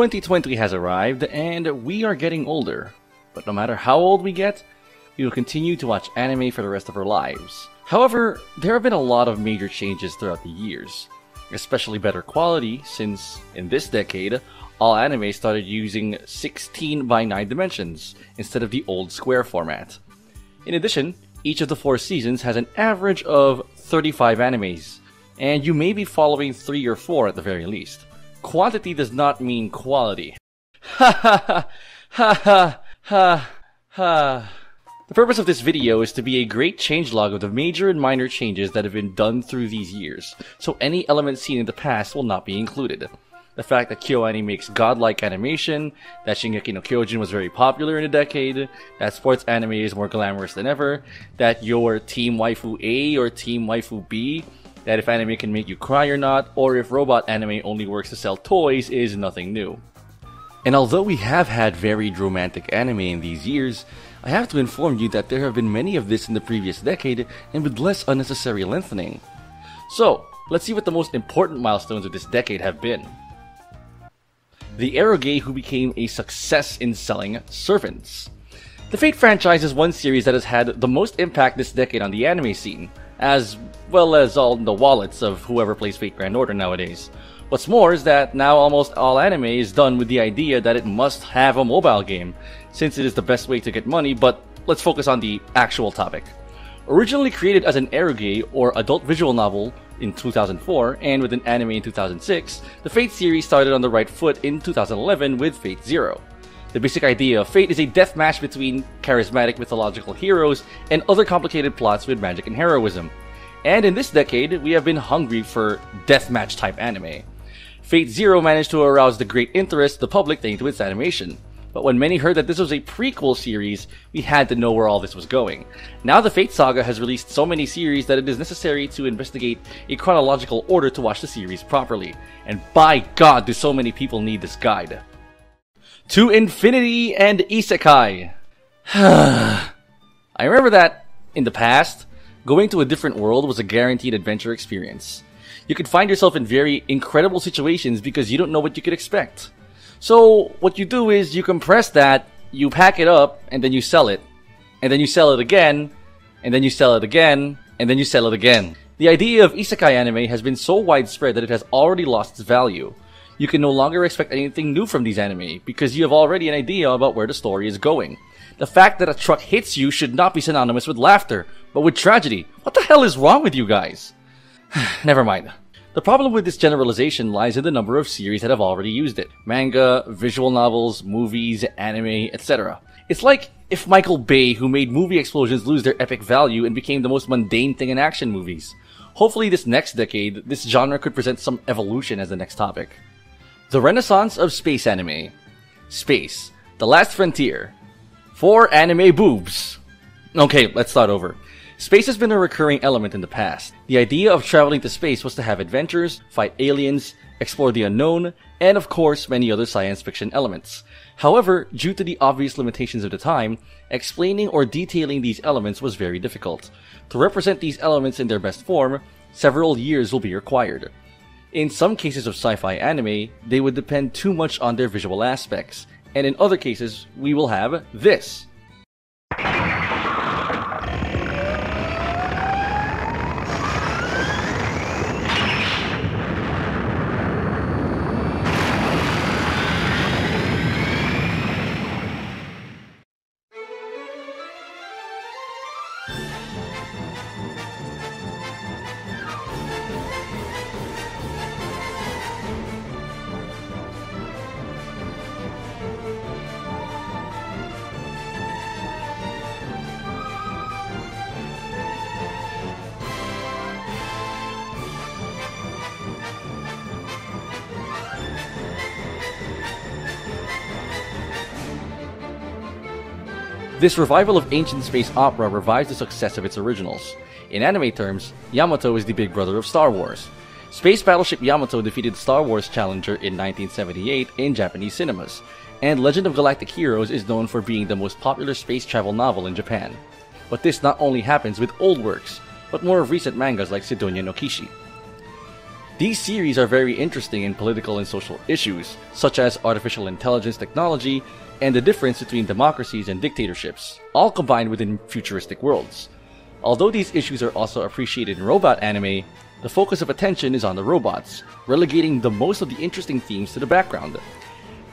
2020 has arrived, and we are getting older. But no matter how old we get, we will continue to watch anime for the rest of our lives. However, there have been a lot of major changes throughout the years, especially better quality, since in this decade, all anime started using 16 by 9 dimensions instead of the old square format. In addition, each of the four seasons has an average of 35 animes, and you may be following 3 or 4 at the very least. Quantity does not mean quality. Ha ha ha ha ha ha. The purpose of this video is to be a great changelog of the major and minor changes that have been done through these years, so any elements seen in the past will not be included. The fact that KyoAni makes godlike animation, that Shingeki no Kyojin was very popular in a decade, that sports anime is more glamorous than ever, that you're Team Waifu A or Team Waifu B, that if anime can make you cry or not, or if robot anime only works to sell toys is nothing new. And although we have had varied romantic anime in these years, I have to inform you that there have been many of this in the previous decade and with less unnecessary lengthening. So, let's see what the most important milestones of this decade have been. The eroge who became a success in selling servants. The Fate franchise is one series that has had the most impact this decade on the anime scene, as well as all the wallets of whoever plays Fate Grand Order nowadays. What's more is that now almost all anime is done with the idea that it must have a mobile game, since it is the best way to get money, but let's focus on the actual topic. Originally created as an eroge or adult visual novel in 2004 and with an anime in 2006, the Fate series started on the right foot in 2011 with Fate Zero. The basic idea of Fate is a death match between charismatic mythological heroes and other complicated plots with magic and heroism. And in this decade, we have been hungry for deathmatch type anime. Fate Zero managed to arouse the great interest the public into its animation. But when many heard that this was a prequel series, we had to know where all this was going. Now the Fate Saga has released so many series that it is necessary to investigate a chronological order to watch the series properly. And by god, do so many people need this guide. To Infinity and Isekai. I remember that, in the past, going to a different world was a guaranteed adventure experience. You could find yourself in very incredible situations because you don't know what you could expect. So, what you do is you compress that, you pack it up, and then you sell it. And then you sell it again, and then you sell it again, and then you sell it again. The idea of isekai anime has been so widespread that it has already lost its value. You can no longer expect anything new from these anime because you have already an idea about where the story is going. The fact that a truck hits you should not be synonymous with laughter, but with tragedy. What the hell is wrong with you guys? Never mind. The problem with this generalization lies in the number of series that have already used it. Manga, visual novels, movies, anime, etc. It's like if Michael Bay, who made movie explosions lose their epic value and became the most mundane thing in action movies. Hopefully this next decade, this genre could present some evolution as the next topic. The Renaissance of Space Anime. Space. The Last Frontier. For anime boobs. Okay, let's start over. Space has been a recurring element in the past. The idea of traveling to space was to have adventures, fight aliens, explore the unknown, and of course many other science fiction elements. However, due to the obvious limitations of the time, explaining or detailing these elements was very difficult. To represent these elements in their best form, several years will be required. In some cases of sci-fi anime, they would depend too much on their visual aspects, and in other cases, we will have this. This revival of ancient space opera revives the success of its originals. In anime terms, Yamato is the big brother of Star Wars. Space battleship Yamato defeated Star Wars Challenger in 1978 in Japanese cinemas, and Legend of Galactic Heroes is known for being the most popular space travel novel in Japan. But this not only happens with old works, but more of recent mangas like Sidonia no Kishi. These series are very interesting in political and social issues, such as artificial intelligence technology and the difference between democracies and dictatorships, all combined within futuristic worlds. Although these issues are also appreciated in robot anime, the focus of attention is on the robots, relegating the most of the interesting themes to the background.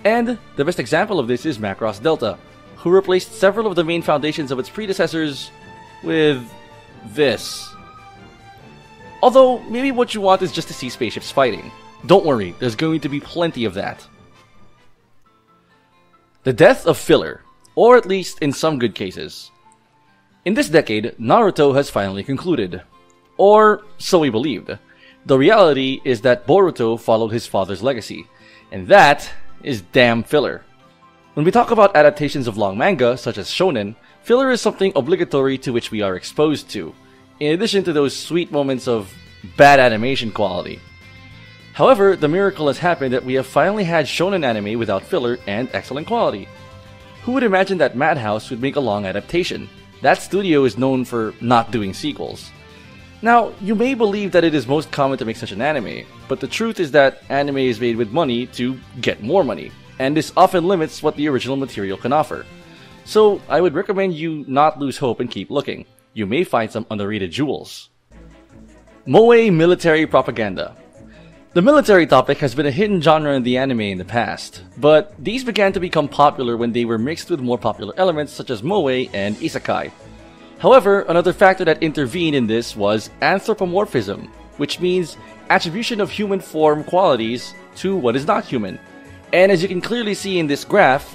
And the best example of this is Macross Delta, who replaced several of the main foundations of its predecessors with this. Although, maybe what you want is just to see spaceships fighting. Don't worry, there's going to be plenty of that. The death of filler, or at least in some good cases. In this decade, Naruto has finally concluded. Or, so we believed. The reality is that Boruto followed his father's legacy, and that is damn filler. When we talk about adaptations of long manga, such as shonen, filler is something obligatory to which we are exposed to, in addition to those sweet moments of bad animation quality. However, the miracle has happened that we have finally had shonen anime without filler and excellent quality. Who would imagine that Madhouse would make a long adaptation? That studio is known for not doing sequels. Now, you may believe that it is most common to make such an anime, but the truth is that anime is made with money to get more money, and this often limits what the original material can offer. So, I would recommend you not lose hope and keep looking. You may find some underrated jewels. Moe Military Propaganda The military topic has been a hidden genre in the anime in the past, but these began to become popular when they were mixed with more popular elements such as moe and isekai. However, another factor that intervened in this was anthropomorphism, which means attribution of human form qualities to what is not human. And as you can clearly see in this graph,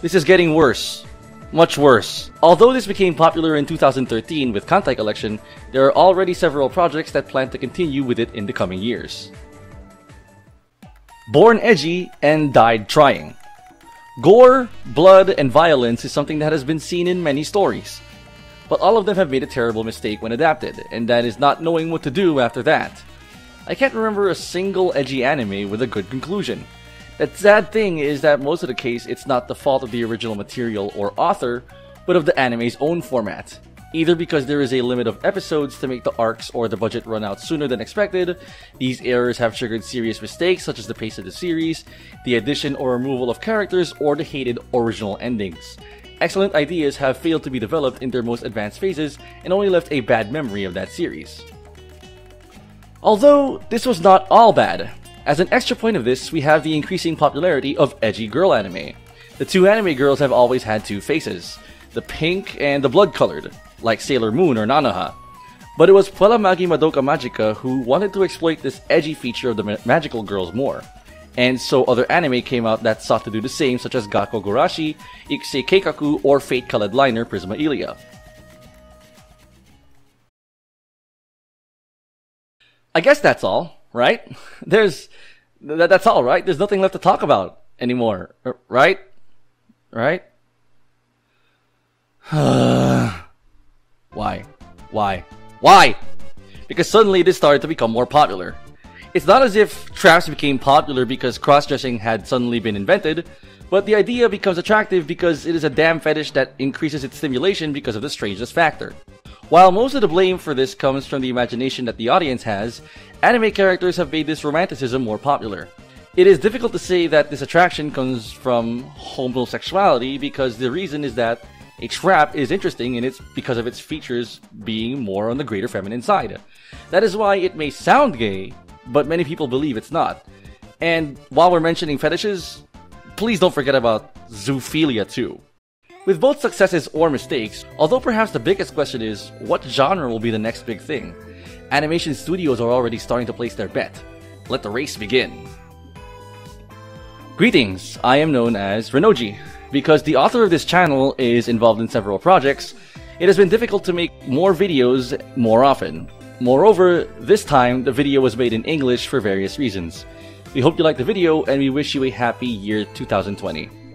this is getting worse. Much worse. Although this became popular in 2013 with Kantai Collection, there are already several projects that plan to continue with it in the coming years. Born edgy and died trying. Gore, blood, and violence is something that has been seen in many stories but all of them have made a terrible mistake when adapted, and that is not knowing what to do after that. I can't remember a single edgy anime with a good conclusion. The sad thing is that most of the case it's not the fault of the original material or author, but of the anime's own format. Either because there is a limit of episodes to make the arcs or the budget run out sooner than expected, these errors have triggered serious mistakes such as the pace of the series, the addition or removal of characters, or the hated original endings. Excellent ideas have failed to be developed in their most advanced phases and only left a bad memory of that series. Although, this was not all bad. As an extra point of this, we have the increasing popularity of edgy girl anime. The two anime girls have always had two faces, the pink and the blood-colored, like Sailor Moon or Nanoha. But it was Puella Magi Madoka Magica who wanted to exploit this edgy feature of the ma magical girls more and so other anime came out that sought to do the same, such as Gakkou Gurashi, Ikusei Keikaku, or Fate Kaleid Liner Prisma Illya. I guess that's all, right? There's th that's all, right? There's nothing left to talk about anymore, right? Right? Why? Why? Because suddenly this started to become more popular. It's not as if traps became popular because cross-dressing had suddenly been invented, but the idea becomes attractive because it is a damn fetish that increases its stimulation because of the strangeness factor. While most of the blame for this comes from the imagination that the audience has, anime characters have made this romanticism more popular. It is difficult to say that this attraction comes from homosexuality because the reason is that a trap is interesting and it's because of its features being more on the greater feminine side. That is why it may sound gay, but many people believe it's not. And while we're mentioning fetishes, please don't forget about zoophilia too. With both successes or mistakes, although perhaps the biggest question is, what genre will be the next big thing? Animation studios are already starting to place their bet. Let the race begin. Greetings, I am known as Renoji. Because the author of this channel is involved in several projects, it has been difficult to make more videos more often. Moreover, this time the video was made in English for various reasons. We hope you liked the video and we wish you a happy year 2020.